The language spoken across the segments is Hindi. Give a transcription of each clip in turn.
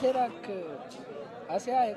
Terak Asia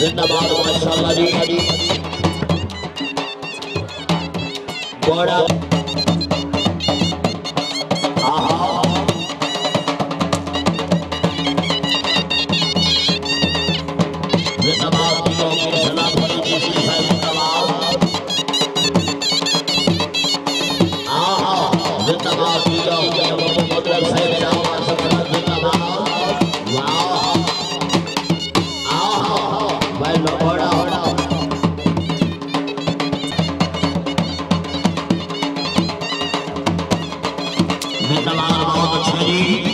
जिंदाबाद माशाल्लाह जी। बड़ा बेटा बहुत अच्छा जी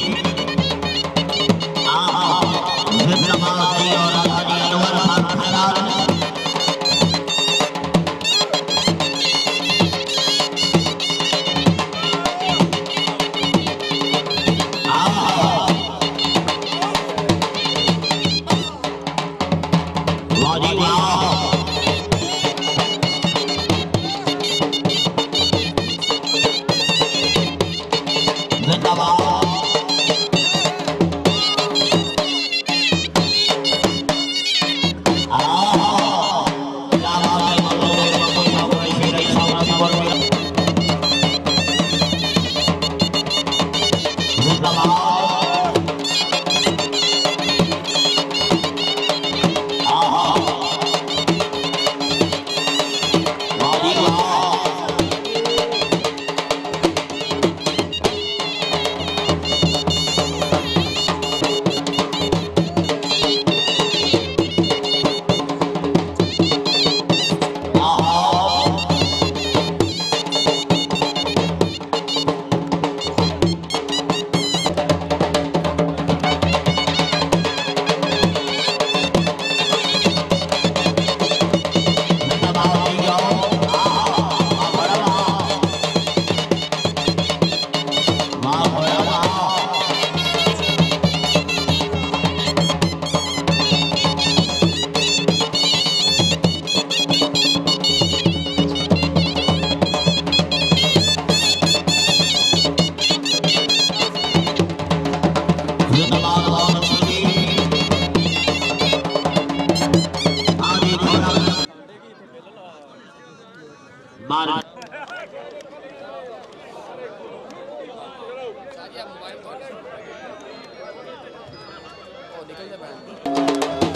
Oh, di kanya ba?